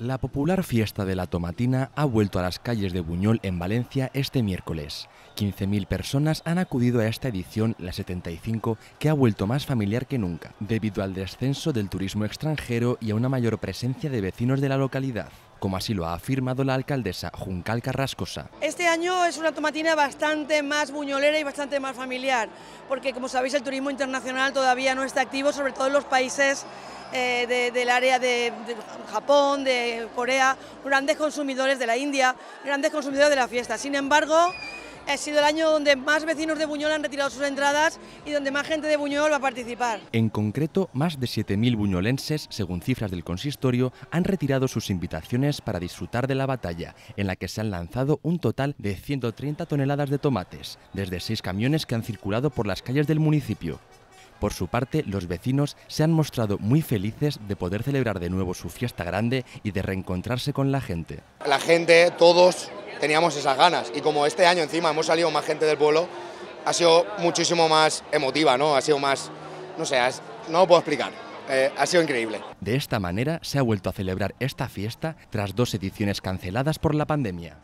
La popular fiesta de la tomatina ha vuelto a las calles de Buñol en Valencia este miércoles. 15.000 personas han acudido a esta edición, la 75, que ha vuelto más familiar que nunca, debido al descenso del turismo extranjero y a una mayor presencia de vecinos de la localidad como así lo ha afirmado la alcaldesa Juncal Carrascosa. Este año es una tomatina bastante más buñolera y bastante más familiar, porque como sabéis el turismo internacional todavía no está activo, sobre todo en los países eh, del área de, Japón, de Corea, grandes consumidores de la India, grandes consumidores de la fiesta. Sin embargo, ha sido el año donde más vecinos de Buñol han retirado sus entradas y donde más gente de Buñol va a participar. En concreto, más de 7.000 buñolenses, según cifras del consistorio, han retirado sus invitaciones para disfrutar de la batalla, en la que se han lanzado un total de 130 toneladas de tomates, desde seis camiones que han circulado por las calles del municipio. Por su parte, los vecinos se han mostrado muy felices de poder celebrar de nuevo su fiesta grande y de reencontrarse con la gente. La gente, todos, teníamos esas ganas y como este año encima hemos salido más gente del pueblo, ha sido muchísimo más emotiva, ¿no? Ha sido más, no sé, no lo puedo explicar. Eh, ha sido increíble. De esta manera se ha vuelto a celebrar esta fiesta tras dos ediciones canceladas por la pandemia.